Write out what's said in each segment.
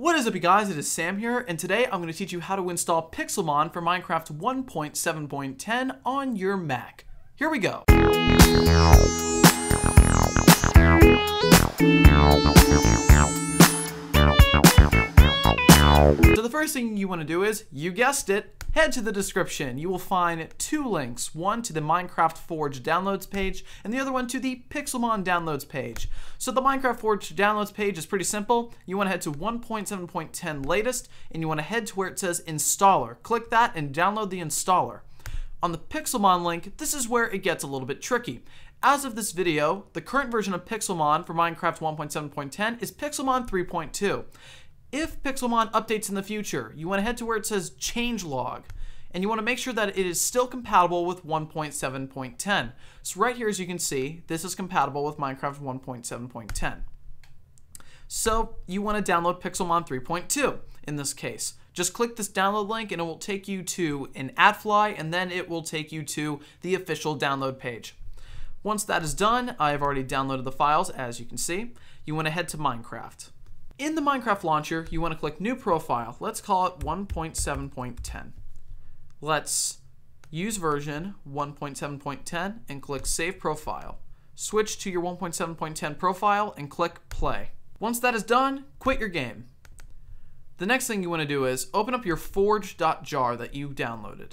What is up you guys, it is Sam here, and today I'm going to teach you how to install Pixelmon for Minecraft 1.7.10 on your Mac. Here we go. So the first thing you want to do is, you guessed it, head to the description. You will find two links, one to the Minecraft Forge downloads page, and the other one to the Pixelmon downloads page. So the Minecraft Forge downloads page is pretty simple. You want to head to 1.7.10 latest, and you want to head to where it says installer. Click that and download the installer. On the Pixelmon link, this is where it gets a little bit tricky. As of this video, the current version of Pixelmon for Minecraft 1.7.10 is Pixelmon 3.2. If Pixelmon updates in the future, you want to head to where it says changelog, and you want to make sure that it is still compatible with 1.7.10. So right here, as you can see, this is compatible with Minecraft 1.7.10. So you want to download Pixelmon 3.2 in this case. Just click this download link and it will take you to an AdFly and then it will take you to the official download page. Once that is done, I've already downloaded the files as you can see. You want to head to Minecraft. In the Minecraft launcher, you want to click New Profile. Let's call it 1.7.10. Let's use version 1.7.10 and click Save Profile. Switch to your 1.7.10 profile and click Play. Once that is done, quit your game. The next thing you want to do is open up your forge.jar that you downloaded.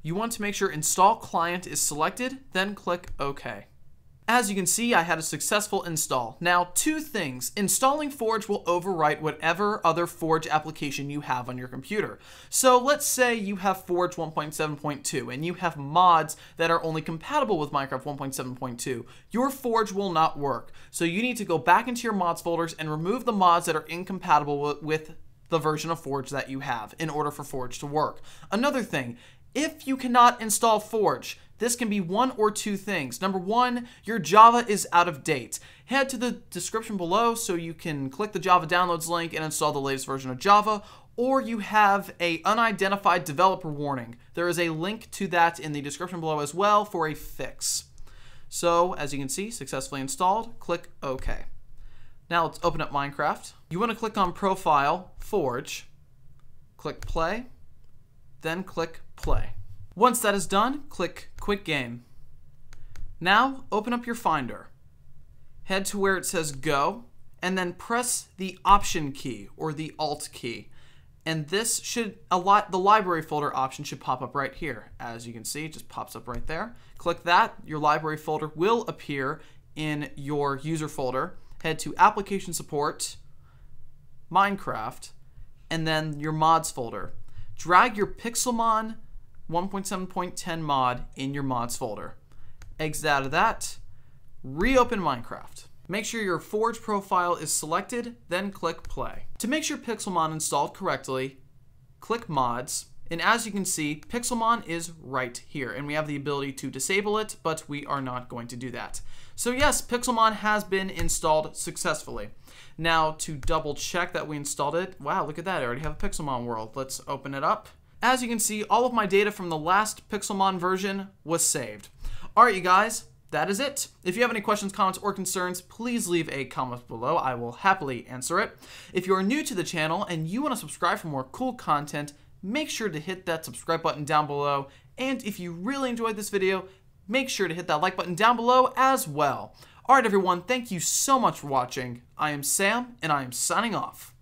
You want to make sure Install Client is selected, then click OK. As you can see, I had a successful install. Now, two things. Installing Forge will overwrite whatever other Forge application you have on your computer. So let's say you have Forge 1.7.2 and you have mods that are only compatible with Minecraft 1.7.2. Your Forge will not work. So you need to go back into your mods folders and remove the mods that are incompatible with the version of Forge that you have in order for Forge to work. Another thing, if you cannot install Forge, this can be one or two things. Number one, your Java is out of date. Head to the description below so you can click the Java downloads link and install the latest version of Java, or you have a unidentified developer warning. There is a link to that in the description below as well for a fix. So, as you can see, successfully installed. Click OK. Now let's open up Minecraft. You want to click on Profile, Forge, click Play, then click Play. Once that is done, click Quit Game. Now, open up your Finder. Head to where it says Go, and then press the Option key, or the Alt key. And this should, a lot, the library folder option should pop up right here. As you can see, it just pops up right there. Click that, your library folder will appear in your user folder. Head to Application Support, Minecraft, and then your mods folder. Drag your Pixelmon 1.7.10 mod in your mods folder. Exit out of that, reopen Minecraft. Make sure your Forge profile is selected, then click play. To make sure Pixelmon installed correctly, click mods, and as you can see, Pixelmon is right here, and we have the ability to disable it, but we are not going to do that. So yes, Pixelmon has been installed successfully. Now, to double check that we installed it, wow, look at that, I already have a Pixelmon world. Let's open it up. As you can see, all of my data from the last Pixelmon version was saved. Alright, you guys, that is it. If you have any questions, comments, or concerns, please leave a comment below. I will happily answer it. If you are new to the channel and you want to subscribe for more cool content, make sure to hit that subscribe button down below. And if you really enjoyed this video, make sure to hit that like button down below as well. Alright everyone, thank you so much for watching. I am Sam, and I am signing off.